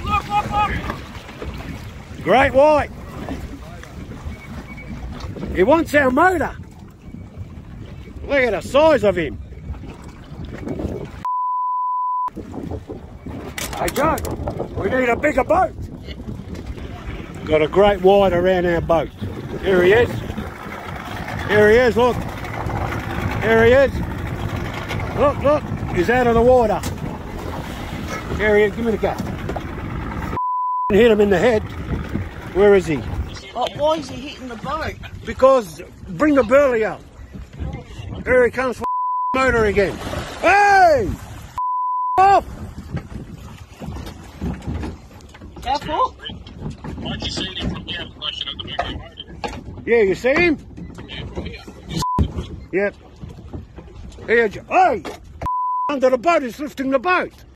Look, look, look. Great white. He wants our motor. Look at the size of him. Hey Joe, we need a bigger boat. Got a great white around our boat. Here he is. Here he is, look. Here he is. Look, look, he's out of the water. Here he is, give me the gun. Hit him in the head. Where is he? Oh, like, why is he hitting the boat? Because bring the burley up. Here he comes for motor again. Hey! Off! Careful. Once you see him from here, the question of the motor. Yeah, you see him? Yep. Here, hey! Under the boat, he's lifting the boat.